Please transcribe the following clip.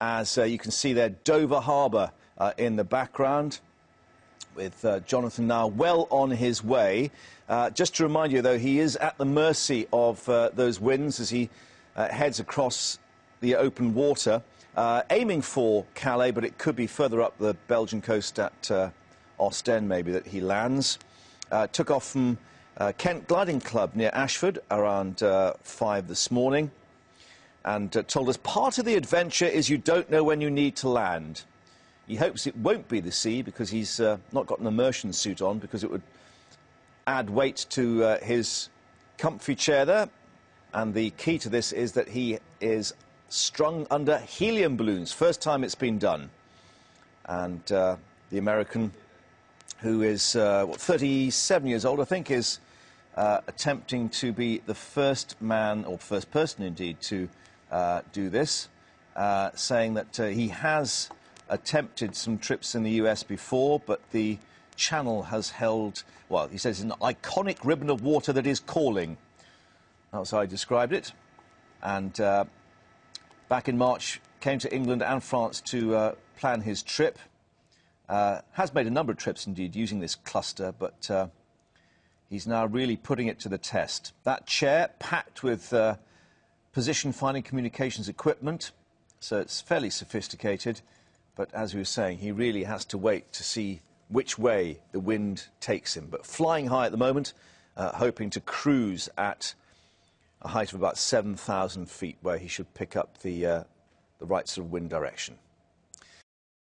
as uh, you can see there, Dover Harbour uh, in the background with uh, Jonathan now well on his way. Uh, just to remind you, though, he is at the mercy of uh, those winds as he uh, heads across the open water, aiming for Calais, but it could be further up the Belgian coast at Ostend, maybe, that he lands. took off from Kent Gliding Club near Ashford around 5 this morning and told us part of the adventure is you don't know when you need to land. He hopes it won't be the sea because he's uh, not got an immersion suit on because it would add weight to uh, his comfy chair there. And the key to this is that he is strung under helium balloons. First time it's been done. And uh, the American, who is uh, what, 37 years old, I think, is uh, attempting to be the first man, or first person indeed, to uh, do this, saying that he has attempted some trips in the US before, but the channel has held, well, he says, an iconic ribbon of water that is calling. That's how I described it. And uh, back in March, came to England and France to uh, plan his trip. Uh, has made a number of trips, indeed, using this cluster, but uh, he's now really putting it to the test. That chair, packed with uh, position-finding communications equipment, so it's fairly sophisticated. But as we were saying, he really has to wait to see which way the wind takes him. But flying high at the moment, uh, hoping to cruise at a height of about 7,000 feet, where he should pick up the, uh, the right sort of wind direction.